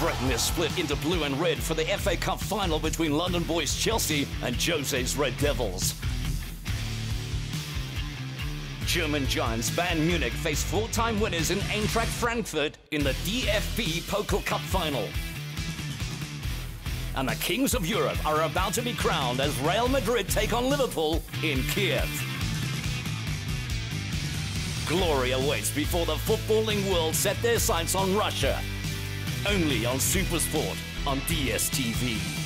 Britain is split into blue and red for the FA Cup final between London Boys Chelsea and Jose's Red Devils. German giants Bayern Munich face four-time winners in Eintracht Frankfurt in the DFB Pokal Cup final. And the kings of Europe are about to be crowned as Real Madrid take on Liverpool in Kiev. Glory awaits before the footballing world set their sights on Russia. Only on Supersport on DSTV.